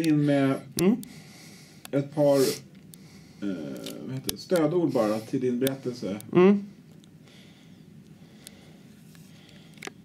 in med Mm. ett par eh, vad heter det, stödord bara till din berättelse. Mm.